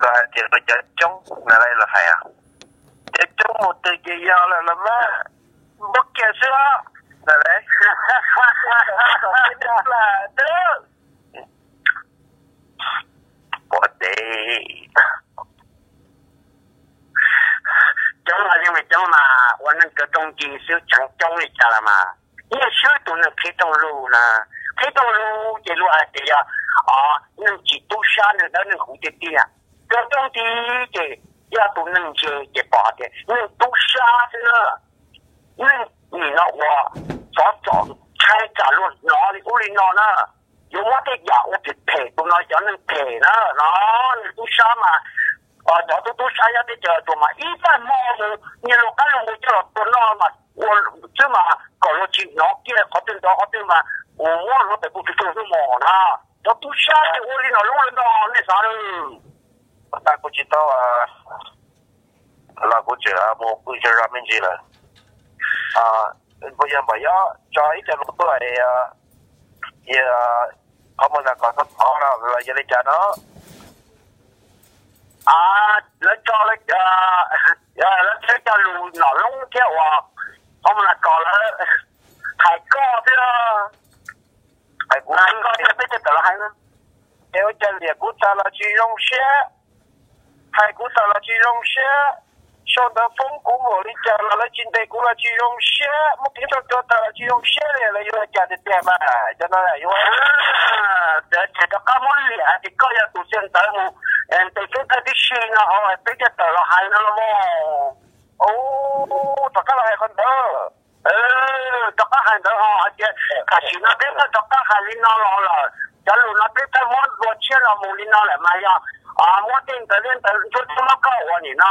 là chỉ là chợ chống là đây là phải à? Chợ chống một từ gì do là làm má bất kia xưa. Là đấy. Là thứ có thể chống là nhưng mà chống mà, quan năng cơ trong gì xưa chẳng chống thì chả là mà. Nhưng xưa tụi nó khi trong lù là khi trong lù chỉ lù à thì à à nhưng chỉ tu sa nữa đó nên không tiếp đi à. 啊，这东西的要都能接一把的，能多下的呢，因为你呢我早早开展路哪里屋里哪呢？有我的药，我就赔，都那叫能赔呢，那你多下嘛。啊，早都都啥样的叫做嘛？一般毛路，你如果路叫做那嘛，我这嘛搞了去，然后给好点到好点嘛，我我我得不去做什么呢？要都下的我里头路人到那啥了，ta cũng chỉ tao à là cũng chỉ à một cũng chỉ ra mình gì là à bây giờ bây giờ cho ít cho lúc tôi này à, à giờ không muốn là có sắp khó nào là giờ đây cho nó à lấy cho lấy à, à lấy cho cho lù nó lông kéo à. Không là có là thầy có chứ. Thầy cũng thầy có chứ biết chứ tao hay nữa nếu chân liệt của ta là chỉ dùng xe 海古萨拉吉绒线，晓得风古茉莉加拉拉金德古拉吉绒线，我平常叫他拉吉绒线来了，又来加的点嘛，叫那来，因为这这个干么哩，还是高压土线道路，嗯，这这个的线呢，哦，这个道路还那么，哦，这个来很多。เออตะกะหันเด้อฮะอาจจะกะชินะเด้อตะกะหันลินอลอละจะลุนะเด้อตะมอนบ่เชื่อละมูลินอละมายา 啊，我顶在顶头就这么搞活你呢，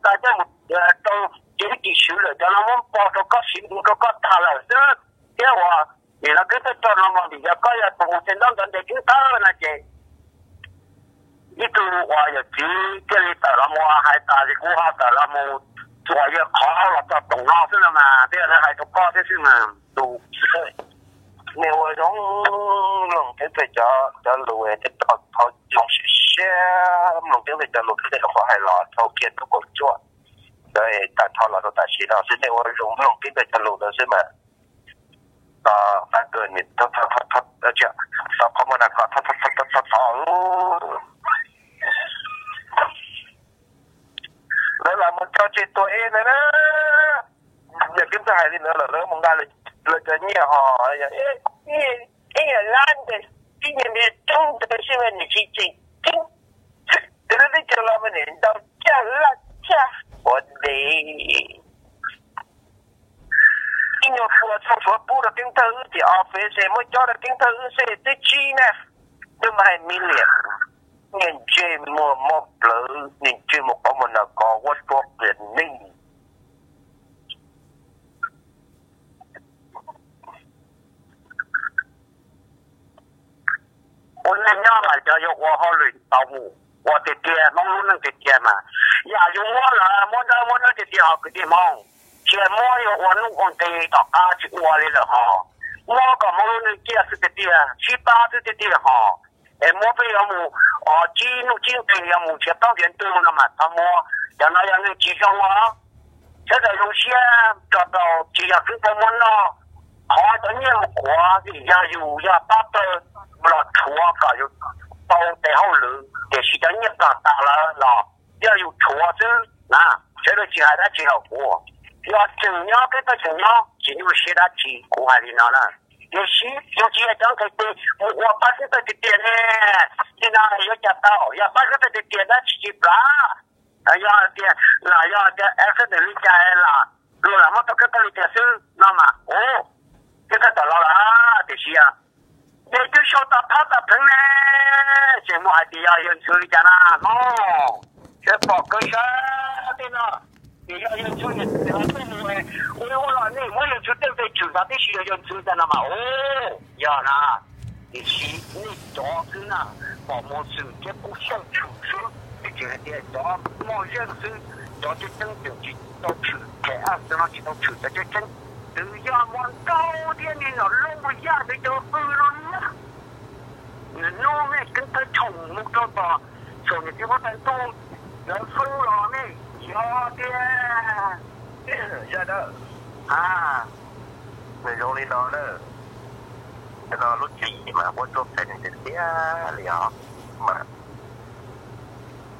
大家呃都集体修了，叫他们包着搞新工都搞大了，是电话，你那给他叫他们你要搞一下工程，当然得听他了那些。你周话要几这里打那么还打的过好打我么，作要考好了就动了是了嘛，第二还是搞这些嘛，都是。你我从龙天在家在路外头跑跑上学。雪，咁龙景佢就路佢哋个系攞头见都个做，所以但头攞到大时老师你话用龙景佢就路到先嘛。啊，那个你他他他他而且他他们那个他他他他他他。nó là một trò chuyện tuổi này đó giờ kiếm thứ hai thì nữa là nó một ngày là là cái nhiều họ vậy cái là lan thì cái nhà này trong cái sự là chỉ chỉ chính thế nó đi chờ làm mình đâu chả là chả ổn đi cái nhiều phụ trong phụ bù được kinh thư office mới cho được kinh thư sẽ tới chi nè nhưng mà hai million nhìn chơi mua mua lỡ nhìn chơi một ông một là có what for tiền ninh 要有我好人保护。我的爹，农农能的爹嘛，也有我了，我那我那的爹好个地方，先摸有我农工地大家就过来了哈。我个农农爹是的爹，七八岁的爹哈，哎，莫非要母哦，进入进城要母亲当年对我了嘛？他莫要那样的吉祥话，现在用钱找到吉祥给他们了，好多年过的，也有也八百不了出啊，搞有。包带好路，但是叫你打打了啦，要有车走啊，这个钱还得结果。要怎样跟他怎样，只有写他去国外的那了。有些有些讲他对，我我把这个的点呢，你那要接到，要把这个的点呢去接啦。啊，要点，那要点，二十多人家了，路那么不，给他一点手，那么哦，给他到了啊，这啊。你就晓得他的朋友全部还得要用车一啦哦这部跟上对了你要用车你要我老内我有车对不对？警必须要用车的了嘛？哦要啦。你行你着急啊我们是绝不想出车你就对着毛认输着急等手机都出钱啊什么你都出的就真都要往高点的那弄一下子就飞了 노메 끝에 총 목도도 저기 뒤보다 또 연설로네 여대 야다 아 왜저리 너는 내가 루치 막 원조 팬인데야 리아 막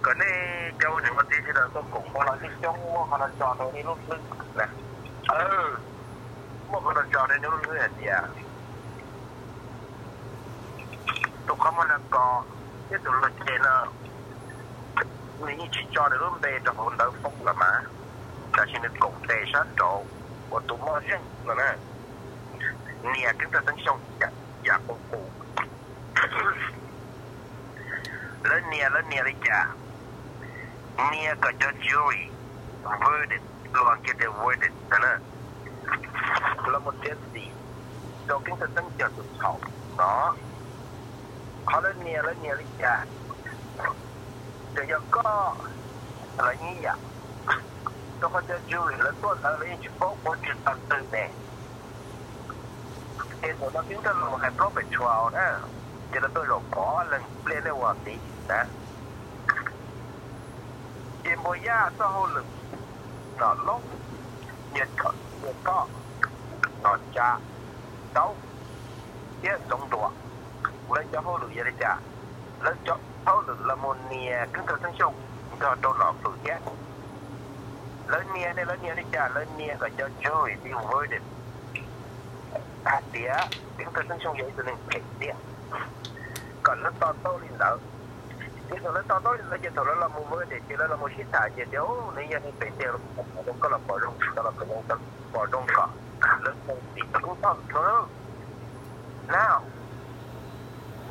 그네 겨우 내가 뒤지다 또 공부하는 게 정말 하나 저도 이루는 네 어, 뭐 그런 저는 이루는 게 아니 야. Là có cái tụi nó chơi là mình chỉ cho được lúc về cho họ đỡ phúc là má, cả xin được cổng đề sát trộ của tụi nó riêng là nè nè chúng ta tính xong dạ dạ cũng phụ lên nè lên nè đi chả nè cả cho jury verdict luôn kia the verdict là nè. Là một cái gì cho chúng ta tính cho tụi họ đó. колония ранерия. Да яко рания. То хотя джури, la тот аренч по очень пастырне. Это на пинта нам хай пропет чуал, да. Те на той лопо, лен плеле вати, да. Тем боя то холы. Да лок. Нет, нет, то. Ноча. Тау. Yes, don't do it. และเจ้าหรือยาริจ่าและเจ้าเท่าหรือละมนเนียขึ้นตัวทั้งชงก็โดนหลอกหรือแย่แล้วเนียในแล้วเนียนี่จ้าแล้วเนียก็จ้าช่วยที่เวอร์เด็ดอาเดียขึ้นตัวทั้งชงใหญ่ตัวหนึ่งเข็ดเดียก่อนแล้วตอนโตลินเดาทีนี้แล้วตอนโตลินเราจะถอดแล้วละมุนเวอร์เด็ดจะแล้วละมุนชิตาจะเดี๋ยวนี่ยังเป็นเดียวผมก็หละปล่อยลงก็ละปล่อยลงก็ปล่อดลงก่อนแล้วคงติดต้องต้อง now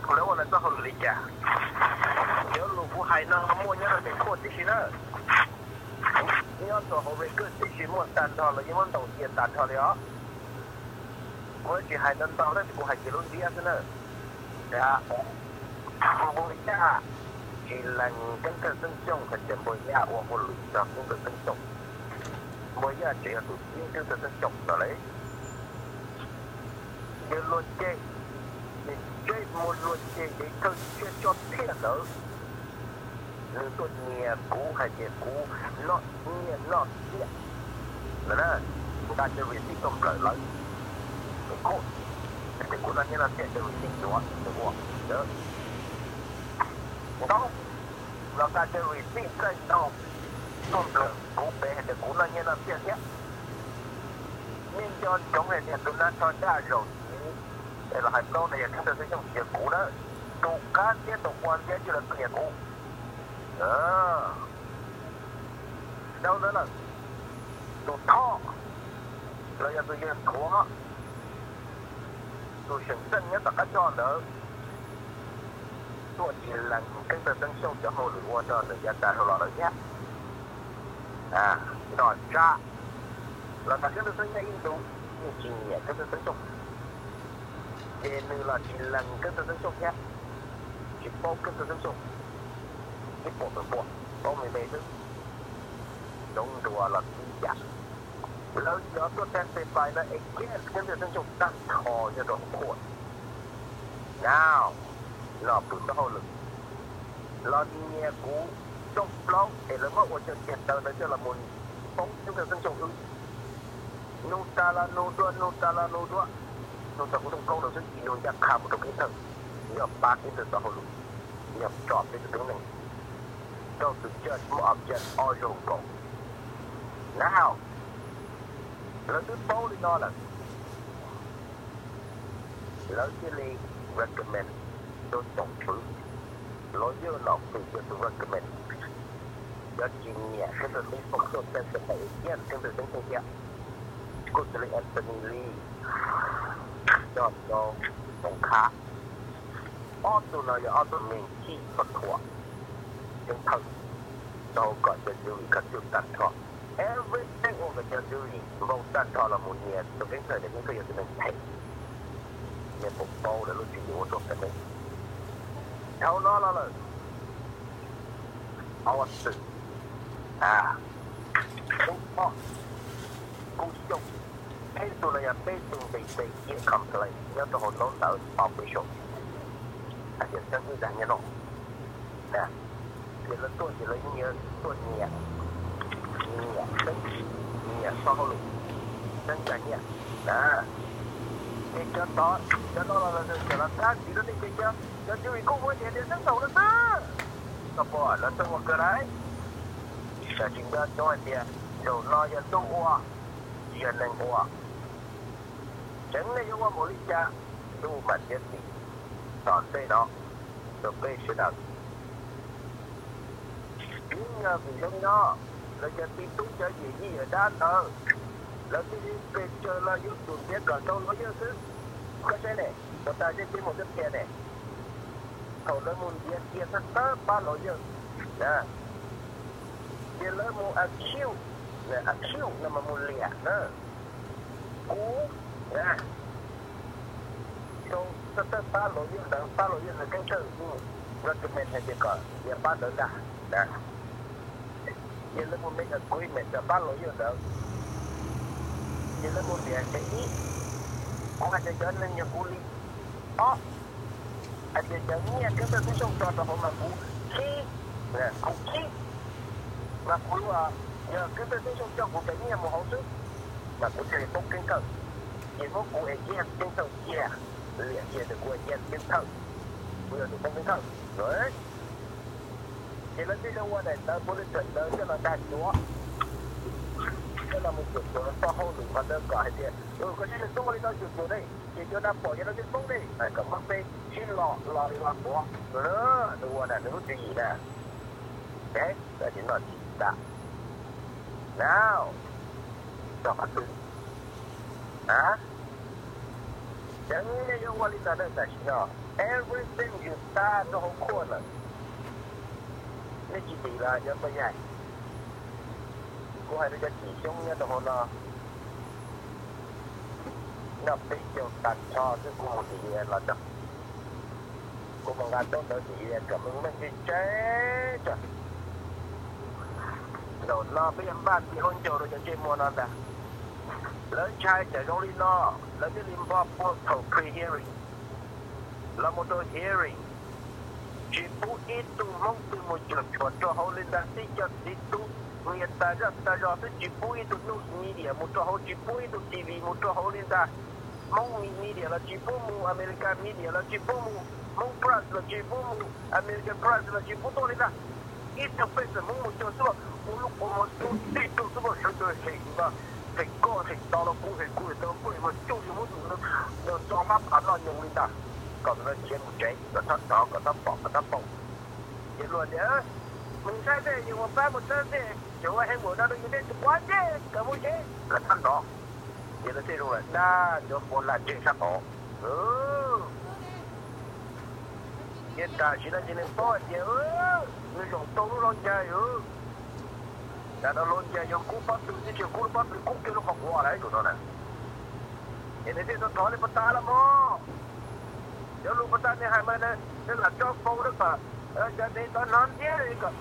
คน我来做好วันนั้นจะหลุดลิกะเดี๋ยวลูกผู้ชาย也站อ了มั่วเนี่ยเป็นคนที่ชินะนี่ย้อนตัวเขาไปเกิดที่ชินมั่ tôi nghe cũ hay chế cũ nó nghe nó biết là đó, chúng ta chơi về sinh sống lợi lợi. Cốt thì cũng là như là sẽ được sinh đó được không đó. Đó. Là ta chơi về sinh cái đó không được cũng bé thì cũng là như là sẽ sẽ nhưng cho trong này thì chúng ta cho ra rồi relajación y aquí se enseña un cura tocar que tocó al día y la tenía con ah đâu nữa là tụt thọ là giờ tôi yên khó tôi sinh chân nhất là các cho nữa tôi chỉ là cái tờ tân sâu cho hồ lửa cho là giờ ta rồi là nhé. À đó ra là ta cái tờ tân này in đúng, nhưng chỉ nhẹ cái tờ tân sâu kehilangan ketentuan Jepun ketentuan Jepun berbuat Kau memang Dong là lần giặc Lớn gió tôi đang tìm bài là Again Nhân việc dân chủng đang thò như đồ cuộn Nào Lò bụi nó hô lực. Lò nhẹ cú Trong blog Để lớn mất của trường kiệt đời Đấy cho là một Phóng những việc dân chủng Nụ ta là nụ đua Nụ ta là nụ đua. ท่าลึกรอดีเนี่ยกูจบปล้องเห็นแล้วว่าจะเก็บเติมแล้วจะละมุนต้องจะต้องจบอึนูตาลานูตัวนูตาลานูตัวนูตา ยอดยองสงขาอออตุนาอย่าอออตุนมิงที่ตัะถั่วยังทักเราก็จะดูกับจุดตัดทอ everything we're doing ลงตัดทอละมุนเนี่ยตรงนี้เธอเด็กนี่ก็ยังเป็นเทคเนี่ยผมโตแล้วรู้สึกอยู่ว่าตรงนี้เท่านั้นละเลยเอาสุดอ่ากูพ่อกูจบ Pencil ja pencil basic income play, ja tuohon lontaus publishon. Asiassa hyvä ja no. là Siellä tuotilla niä, tuotnia. Niä, niä, saholu. Tänkään niä. Nää. Eikä taa, ja nolla siellä tää, siinä niin eikä, ja tyyli kuvuin edelleen sen taudessa. No poi, lähtö on keräin. Sä sinä toitia, se on laaja tuua. Siellä en kuva cha tu mà chết thì còn đây đó, rồi bây sẽ đặt những vì trong đó là cho tin túc cho gì gì ở đan ở là cái gì về chờ là yếu tố biết cả đâu nói yếu thứ có thế này có ta sẽ tìm một cái kia này. Cầu lớn muốn tiền kia rất tớ, ba lỗi yếu nè. Tiền lấy muốn ăn chiêu nè ăn chiêu nè mà muốn lẻ, nè. Cú nè so tetap ba lỗi yếu đó ba cái có đã ba nên đi ó nghe cái tôi cũng trong mà mà cũng cái mà kinh cầu 你们不会见先生见只有眼见的过眼见的不要做身份证对你们这个我的能不能选择这么大多现在目前除了稍后你们的改变如果这个中国人到九九内解决他保研的这个风力那个梦备去老老的老婆呃那我呢都是你的哎那你那几大 now 啊？真的有我的责任感是 everything you start 都好困难，你记住 is 不易。我还怎么了。那必须要打这是我爷爷拿的我们感动的爷爷感动的爷爷感动的泪水真的走了不用婚了的 lớn trai chạy gấu đi no lớn cái lim bò bò thầu pre hearing là một đôi hearing chỉ bù ít tu mong từ một chuẩn chuẩn cho hậu lên đã tí chân tí tu người ta ra ta ra tới chỉ bù ít tu news media một cho hậu chỉ bù ít tu tv một cho hậu lên đã mong media là chỉ bù mu American media là chỉ bù mu mong press là chỉ bù mu American press là chỉ bù tu lên đã ít tập bây giờ mong một cho số một lúc một tu tí tu số một số tôi hình mà 哥，他到了股市，股市怎么亏嘛？就是我赌的，我装满盘了，赢了的，怎么钱全给他拿？给他放？给他放？叶罗丽，明的没有？我百分之九十九的都有点关键，搞不清。给他拿，接着再说，拿就破烂，接着拿。哦，叶大兄弟，你能帮我？哦，你用道路上加油。Qua đấy, tụi nó này. Hiện nay nó nói lên bắt ta lắm mà nếu lúc bắt ta này hai mươi này nên là ờ, cho phong đó mà cho nên tao nói thế thì có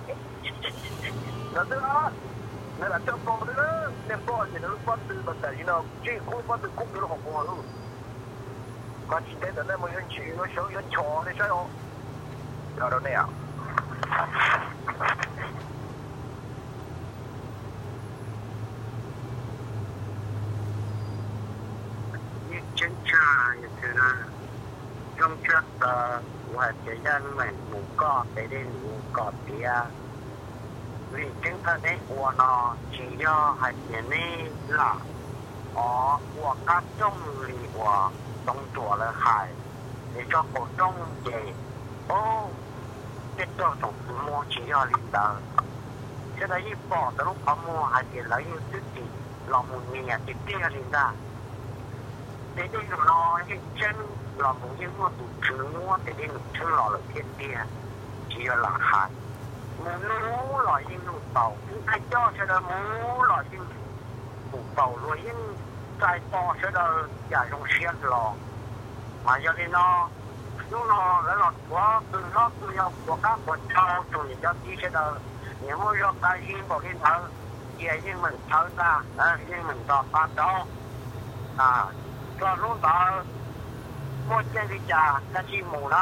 là thế đó nên là cho phong đó nên phong thì nó bắt từ bắt từ you know chỉ cú bắt từ cú kia nó không qua luôn. Mà chỉ để tao này mà mo chỉ nó sống yên chó này sao? Không đó đâu nè? chân 呢，中出的或者因為唔覺俾啲唔覺俾啊，你整佢啲我呢，只要係你啦，我我家中里我動咗了海，你做活動嘅，哦，這做種子摸只要領導，現在一包的龍泡沫還是來有自己老母年啊，一定要領導。别这种咯，认真老母因我读书，我别这种吃老了偏偏，只有懒汉。母母老因路保，他叫起来母老因不保罗因在保起来也用些咯，嘛要的呢。用了那老多，对老多要国家国家主义要底下的，你们要担心不给他，也你们吵架，呃，你们到发招，啊。 ก็ล่วงต่去หม